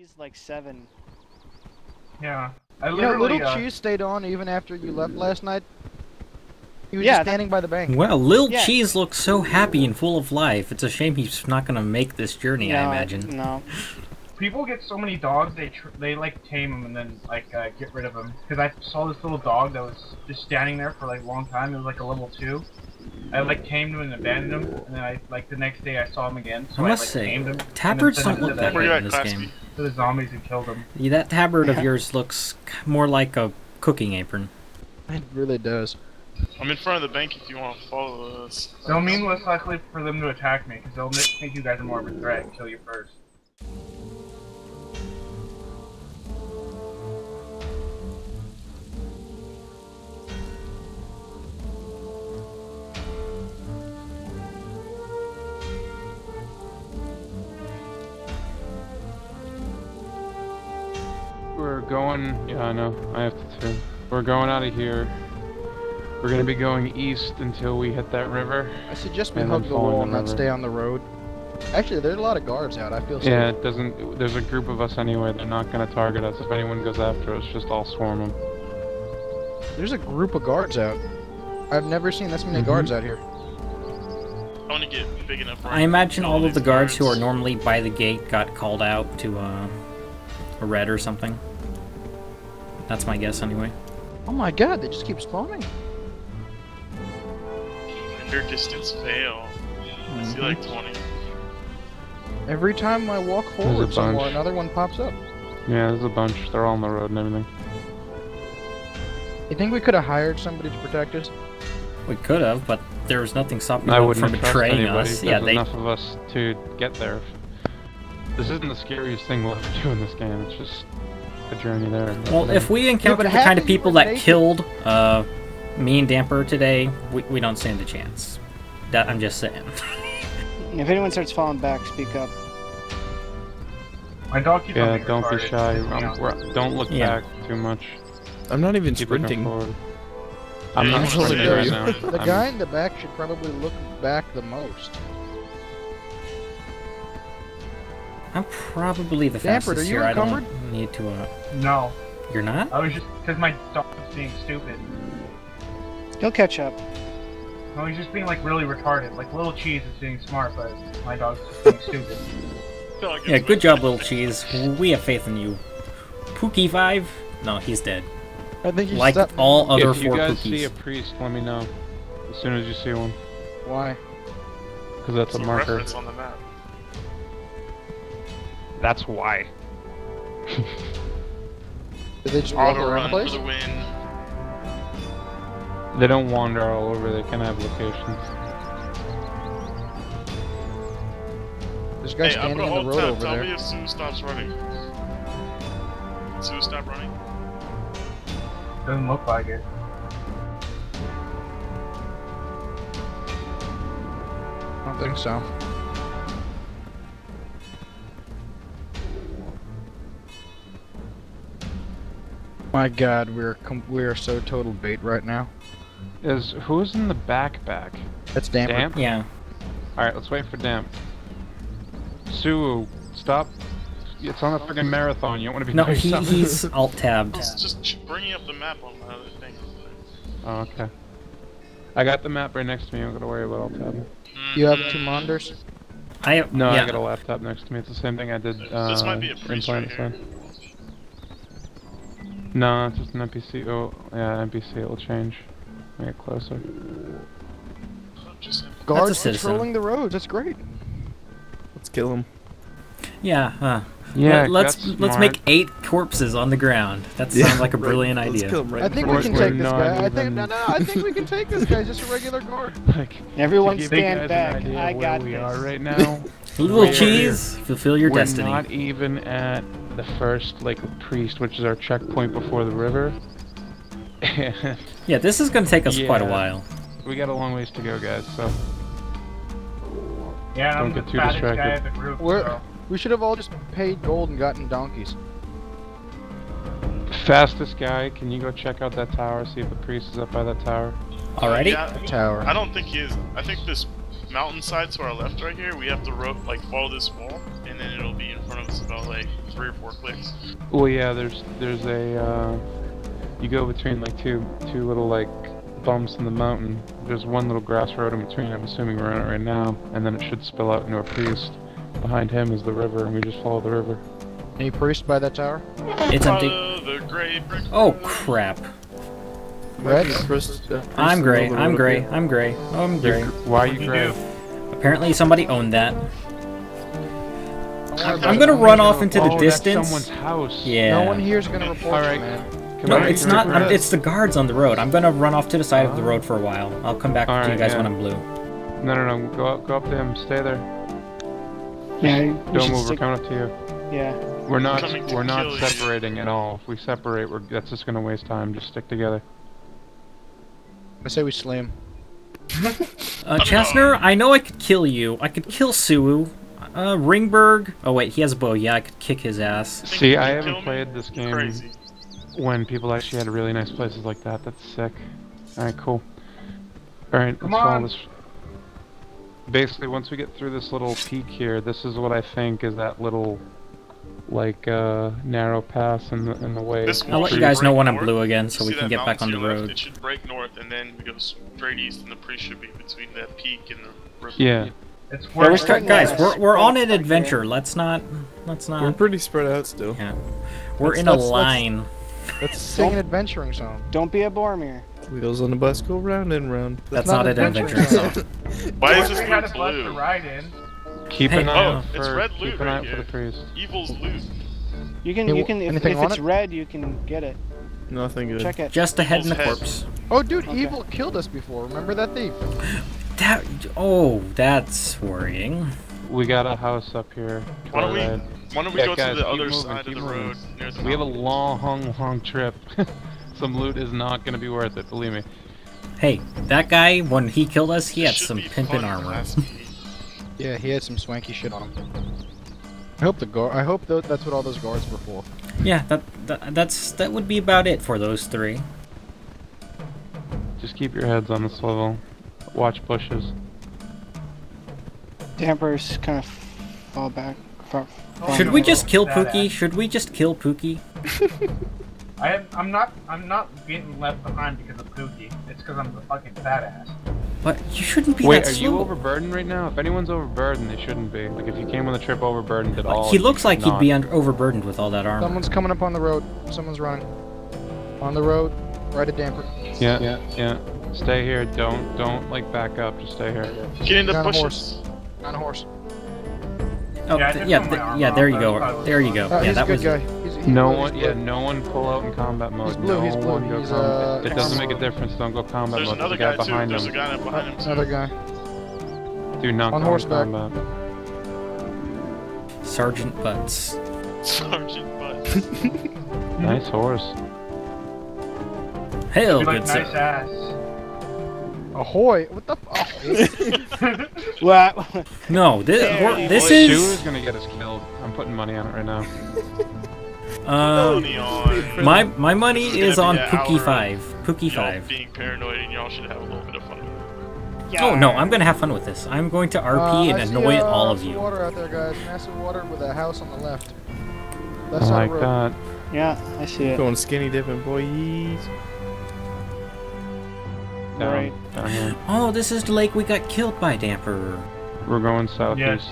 He's like seven. Yeah. I You know, Little uh, Cheese stayed on even after you left last night. He was Yeah, just that- standing by the bank. Well, Lil Yeah. Cheese looks so happy and full of life. It's a shame he's not gonna make this journey, I imagine. No. people get so many dogs, they tr they like tame them and then like uh, get rid of them. Because I saw this little dog that was just standing there for like a long time. It was like a level two. I like tamed him and abandoned him, and then I like the next day I saw him again. So I I, like say, tamed him. Tabards and then don't look that to Where bad in this Klasky? game. To the zombies and killed him. Yeah, that tabard of yours looks more like a cooking apron. It really does. I'm in front of the bank if you want to follow us. They'll mean less likely for them to attack me, because they'll mi- think you guys are more of a threat and kill you first. Going. Yeah, I know. I have to too. We're going out of here. We're gonna be going east until we hit that river. I suggest we hug the wall and not stay on the road. Actually, there's a lot of guards out. I feel safe. Yeah, it doesn't. There's a group of us anyway. They're not gonna target us. If anyone goes after us, just all swarm them. There's a group of guards out. I've never seen this many Mhm. guards out here. I want to get big enough. I imagine all of the these guards who are normally by the gate got called out to uh, a red or something. That's my guess, anyway. Oh my god, they just keep spawning. Render distance fail. I see like mm-hmm. 20. Every time I walk a forward somewhere, bunch. another one pops up. Yeah, there's a bunch. They're all on the road and everything. You think we could have hired somebody to protect us? We could have, but there was nothing stopping I them wouldn't from trust betraying anybody. us. There's Yeah, they. enough of us to get there. This isn't the scariest thing we'll ever do in this game. It's just a journey there. Well, if we encounter but the kind of half of you people that naked. killed uh, me and Damper today, we, we don't stand a chance. That I'm just saying. If anyone starts falling back, speak up. My dog keeps on yeah, don't be shy. It's pissing me Um, off. we're- don't look Yeah. back too much. I'm not even Keep sprinting. I'm Yeah, not you sprinting right now. The I'm- guy in the back should probably look back the most. I'm probably the Damper, fastest are you here. I don't encumbered? Need to. Uh... No, You're not? I was just because my dog was being stupid. He'll catch up. No, he's just being like really retarded. Like little cheese is being smart, but my dog's just being stupid. I Yeah, good me. job, little cheese. We have faith in you. Pookie five? No, he's dead. I think you should Like stop. all other if you four guys see a priest, let me know. As soon as you see one. Why? Because that's It's a a marker. reference on the map. That's why. Did they just walk Auto around the run for place? the win. They don't wander all over, they can have locations. This guy Hey, I'm standing gonna in the hold road tab. over Tell there. me if Sue stops running. Sue, stop running. Doesn't look like it. I don't think so. My God, we're com- we're so total bait right now. Is who's in the backpack? That's damper. Damp? Yeah. Alright, let's wait for Damp. Sue, stop. It's on a friggin' marathon. You don't want to be No, he, he's alt tabbed. Just, just bringing up the map on my other thing. Oh, okay. I got the map right next to me. I'm gonna worry about alt tab. You have two Monders? I have, No, yeah. I got a laptop next to me. It's the same thing I did. Uh, This might be a in priest Planet right here. Sun. No, it's just an NPC. Oh, yeah, NPC. It'll change. Let me get closer. Guards citizen. patrolling the roads. That's great. Let's kill him. Yeah, huh. Yeah, Let, us that's let's make eight corpses on the ground. That sounds like a right. brilliant Let's idea. kill him right I think we can take this guy. I think no, no. I think we can take this guy. Just a regular guard. Like, Everyone to give you stand back. An idea I where got we this. are right now. Little We're- cheese, fulfill your we're destiny. not even at the first like priest, which is our checkpoint before the river. Yeah, this is going to take us quite a while. we got a long ways to go, guys. So Yeah, and I'm Don't the get too fattest guy distracted. of the group. We're- So. We should have all just paid gold and gotten donkeys. fastest guy, can you go check out that tower? See if the priest is up by that tower. Alrighty? Yeah, Tower. I don't think he is. I think this mountainside to our left right here, we have to ro- like follow this wall, and and then it'll be in front of us about like three or four clicks. Well, yeah. There's there's a uh, you go between like two two little like bumps in the mountain. There's one little grass road in between. I'm assuming we're on it right now, and then it should spill out into a priest. Behind him is the river, and we just follow the river. Any priest by that tower? It's empty. Follow the great brick Oh crap. Red? Chris- uh, Chris I'm in the gray. I'm gray. I'm gray. I'm gray. why are you gray? Apparently somebody owned that. I'm I'm gonna run off into the oh, distance. That's someone's house. Yeah. No one here's gonna report All you, right. man. No, it's not. I'm, it's the guards on the road. I'm gonna run off to the side of the road for a while. I'll come back to you guys yeah. when I'm blue. No, no, no. Go up, go up to him. Stay there. Yeah, Don't move. We're coming up to you. Yeah. We're not. Coming to We're not kill you. separating at all. If we separate, we're that's just gonna waste time. Just stick together. I say we slam. Uh, Chesner, I know I could kill you. I could kill Suwu. Uh, Ringberg. Oh wait, he has a bow. Yeah, I could kick his ass. See, I haven't played this game Crazy. when people actually had really nice places like that. That's sick. All right, cool. All right, Come let's follow this. Basically, once we get through this little peak here, this is what I think is that little, like, uh, narrow pass in the in the way. I'll let you guys know break when I'm blue again, so You we can get back on the to your left? road. It should break north, and then we go straight east, and the priest should be between that peak and the river. Yeah. It's Yeah, we're it's starting Guys, we're, we're on an spread adventure. Let's not. Let's not. We're not. pretty spread out still. Yeah. We're Let's- in a let's- let's- line. Let's sing an adventuring song. Don't be a Boromir. Wheels on the bus go round and round. That's not not an adventuring adventure song. song. Why is We this had loot a bus to blue? ride in. Keep Hey. an eye Oh, out it's for red keep loot an eye right out for the here. priest. Evil's loot. You can, you can. If, if it's it? red, you can get it. Nothing good. Check it. Just a head and a Evil's corpse. Oh, dude, Okay. evil killed us before. Remember that thief? That. Oh, that's worrying. We got a house up here. Why don't we? Why don't we Yeah, go guys, to the other moving, side of the moving. road near the We have a mountain? long, long trip. Some loot is not gonna be worth it, believe me. Hey, that guy when he killed us, he This had some be pimpin' armor. Yeah, he had some swanky shit on him. I hope the guard. I hope tho- that's what all those guards were for. Yeah, that, that that's that would be about it for those three. Just keep your heads on the swivel. Watch bushes. Dampers kind of fall back. Far, fall Should we just kill Badass. Pookie? Should we just kill Pookie? I am, I'm not. I'm not getting left behind because of Pookie. It's because I'm the fucking badass. ass. But you shouldn't be Wait, that are you overburdened right now? If anyone's overburdened, they shouldn't be. Like if you came on the trip overburdened at all. he looks like he'd be under, overburdened with all that armor. Someone's coming up on the road. Someone's running. On the road, right at damper. Yeah, yeah, yeah. Stay here. Don't, don't like back up. Just stay here. Get in the Got a bushes. On a horse. Oh, Yeah, th- yeah, some of my th- yeah. There you go. There you go. Uh, yeah, he's a that good was. guy. He's, he's No blue, one, yeah, no one pull out in combat mode. He's blue, no he's blue, one he's, uh, it doesn't make a difference. Don't go combat There's mode. another There's a guy guy too. behind There's a him. guy behind him. Another guy. Do not On go in horseback. combat. Sergeant Butts. Sergeant Butt. Nice horse. Hell, You good nice sir. ass. Ahoy! What the? F- Well, No, this There we're- this Shoe is is gonna get us killed. I'm putting money on it right now. uh, on. my my money This is is on Pookie five. Pookie Y'all five. being paranoid and y'all should have a little bit of fun with it. Oh no, I'm gonna have fun with this. I'm going to RP Uh, and I see, annoy uh, all of some you. water out there, guys. Massive water with a house on the left. Left I side like road. that. yeah, I see it. Going skinny dipping, boys. Down, Right. Down here. Oh, this is the lake we got killed by Damper. We're going southeast.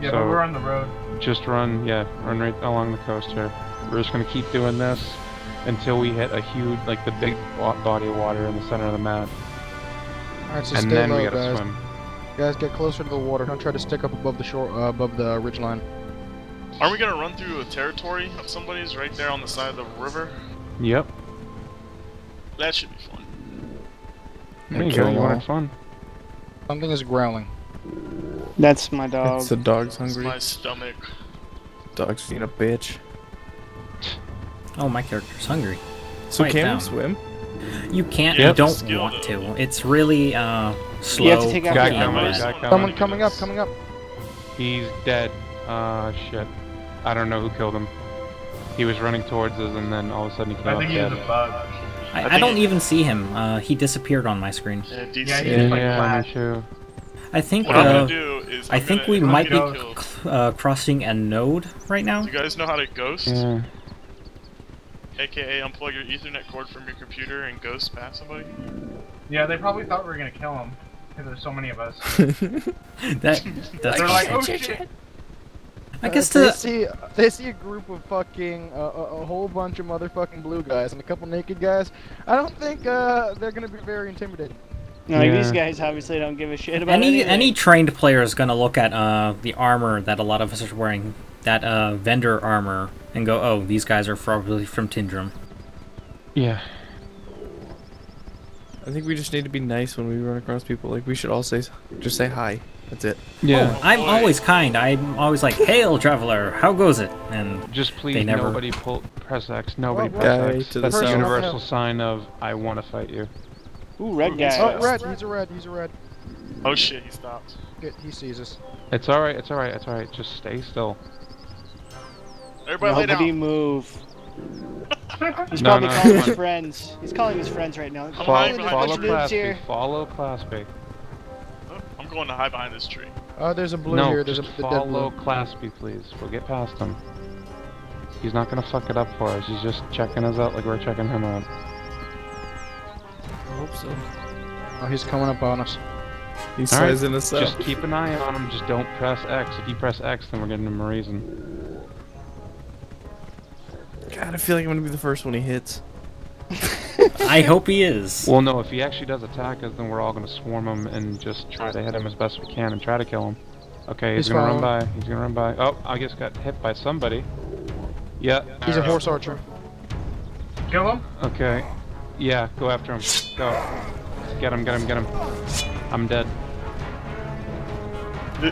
Yeah, So- but we're on the road. Just run, yeah, run right along the coast here. We're just gonna keep doing this until we hit a huge, like the big body of water in the center of the map, Alright, so and stay then low, we gotta guys. swim. Guys, get closer to the water. Don't try to stick up above the shore, uh, above the ridge line. Aren't we gonna run through a territory of somebody's right there on the side of the river? Yep. That should be fun. There you kill go. You wanted fun. Something is growling. That's my dog. It's the dog's It's hungry. my stomach. Dog's being a bitch. Oh, my character's hungry. So Quiet can down. we swim? You can't. Yeah, you don't skill, want though. to. It's really uh slow. You have to take out Guy the coming, cameras. guy. Someone coming up, coming up. He's dead. Uh, shit. I don't know who killed him. He was running towards us, and then all of a sudden he came I out think he's dead. a bug. I, I I don't it- even see him. Uh, he disappeared on my screen. Yeah, DC. Yeah, he Yeah, like, yeah, me too. I think. What I'm Uh, gonna do is I I'm think gonna- we might be getting killed- cl- uh, crossing a node right now. Do you guys know how to ghost? Yeah. AKA unplug your Ethernet cord from your computer and ghost past somebody? Yeah, they probably thought we were gonna kill him because there's so many of us. That that's. They're like, oh shit. I guess Uh, they the see they see a group of fucking uh, a, a whole bunch of motherfucking blue guys and a couple naked guys. I don't think uh, they're gonna be very intimidated. No, Yeah. these guys obviously don't give a shit about any anything. any trained player is gonna look at uh the armor that a lot of us are wearing, that uh vendor armor, and go, oh, these guys are probably from Tindrem. Yeah. I think we just need to be nice when we run across people. Like we should all say, just say hi. That's it. Yeah. Oh, I'm boy. always kind. I'm always like, hail, traveler, how goes it? And Just please, They never- nobody pull press X. Nobody What- press X. to the That's the south. universal sign of I want to fight you. Ooh, red guy. Oh, red. He's a red. He's a red. Oh shit, he stopped. Good, he sees us. It's all right. It's all right. It's all right. Just stay still. Everybody lay Nobody down. move. He's No, probably no, calling his friends. He's calling his friends right now. I'm Follow, hiding follow this tree. Class B. here. Follow Class B. I'm going to hide behind this tree. Uh, there's a blue no, here. There's a just the dead follow blue. Class B, please. We'll get past him. He's not gonna fuck it up for us. He's just checking us out like we're checking him out. I hope so. Oh, he's coming up on us. He's All right, sizing us up. Just keep an eye on him. Just don't press X. If you press X, then we're getting him a reason. God, I feel like I'm gonna be the first one he hits. I hope he is. Well, no. If he actually does attack us, then we're all gonna swarm him and just try to hit him as best we can and try to kill him. Okay, he's, He's gonna run by. He's gonna run by. Oh, I guess got hit by somebody. Yeah. He's a horse archer. Kill him? Okay. Yeah, go after him. Go. Get him, get him, get him. I'm dead.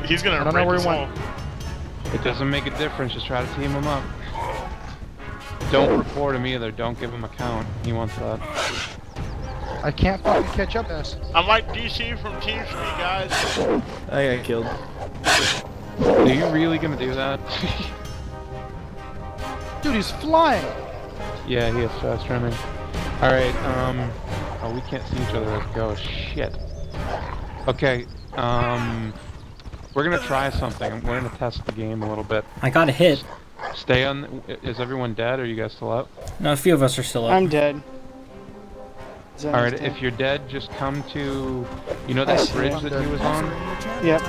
He's gonna I don't know where he went. It doesn't make a difference, just try to team him up. Don't report him either, don't give him a count. He wants that. I can't fucking catch up to us. I'm like DC from TeamSpeak, guys. I got killed. Are you really gonna do that? Dude, he's flying. yeah, he is fast running. Alright, um... Oh, we can't see each other, let's go. Shit. Okay, um... We're gonna try something. We're gonna test the game a little bit. I got a hit. Stay on... Is everyone dead, or are you guys still up? No, a few of us are still up. I'm dead. Zen's Alright, dead. if you're dead, just come to... You know that bridge that he was on? Yep.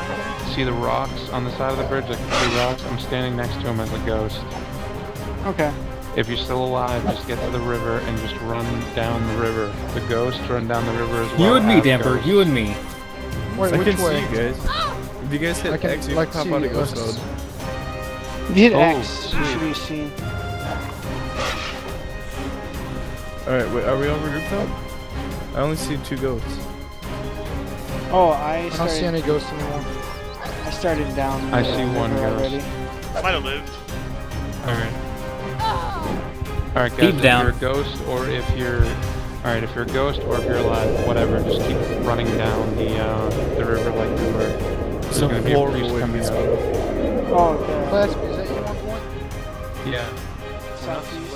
See the rocks on the side of the bridge, like the three rocks? I'm standing next to him as a ghost. Okay. If you're still alive, just get to the river and just run down the river. The ghost run down the river as well. you and me, Damper. ghosts. You and me. Wait, I which can way? see you guys. If you guys hit I can, X, you like, can pop see out of ghost mode. If you hit Oh, X, you sweet. should be seen. Alright, wait, are we all regrouped now? I only see two ghosts. Oh, I I don't see any ghosts anymore. I started down. I the see one ghost. already. Might have lived. Alright. Alright, guys, Keep if down. you're a ghost or if you're... Alright, if you're a ghost or if you're alive, whatever, just keep running down the uh, the river like you were. There's So gonna be a priest coming out. Oh, the Class, Yeah. southeast.